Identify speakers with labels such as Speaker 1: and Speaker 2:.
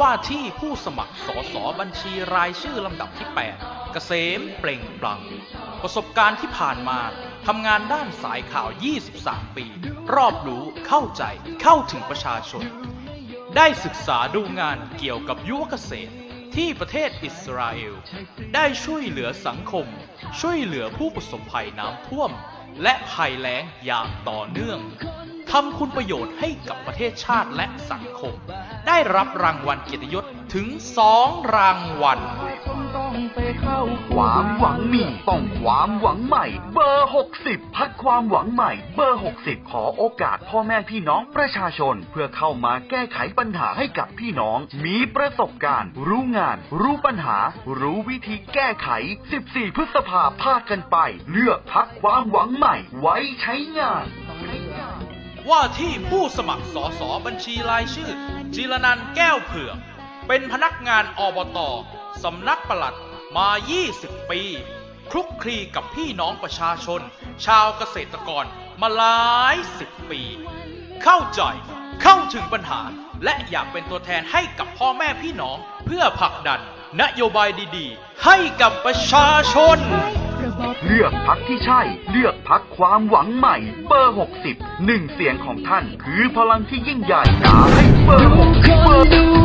Speaker 1: ว่าที่ผู้สมัครสสบัญชีรายชื่อลำดับที่ 8 เกษมเปล่งปลั่งประสบการณ์ที่ผ่านมาทำงานด้านสายข่าว 23 ปี รอบรู้เข้าใจเข้าถึงประชาชน ได้ศึกษาดูงานเกี่ยวกับยุวเกษตรที่ประเทศอิสราเอล ได้ช่วยเหลือสังคม ช่วยเหลือผู้ประสบภัยน้ำท่วม และภัยแล้งอย่างต่อเนื่องทำคุณประโยชน์ให้กับประเทศชาติและสังคม ได้รับรางวัลเกียรติยศถึงสองรางวัล
Speaker 2: ความหวังมีต้องความหวังใหม่ เบอร์ 60 พักความหวังใหม่ เบอร์ 60 ขอโอกาสพ่อแม่พี่น้องประชาชน เพื่อเข้ามาแก้ไขปัญหาให้กับพี่น้อง มีประสบการณ์ รู้งาน รู้ปัญหา รู้วิธีแก้ไข 14 พฤษภาพากันไป เลือกพักความหวังใหม่ ไว้ใช้งาน
Speaker 1: ว่าที่ผู้สมัครสสบัญชีรายชื่อ จิรนันแก้วเผือก เป็นพนักงานอบตสำนักปลัดมา 20 ปี คลุกคลีกับพี่น้องประชาชน ชาวเกษตรกรมาหลายสิบปี เข้าใจเข้าถึงปัญหา และอยากเป็นตัวแทนให้กับพ่อแม่พี่น้องเพื่อผลักดัน นโยบายดี ๆ ให้กับประชาชน
Speaker 2: เลือกพักที่ใช่ เลือกพักความหวังใหม่ เบอร์ 60 หนึ่งเสียงของท่าน คือพลังที่ยิ่งใหญ่อยาให้เบอร์ 60เบอร์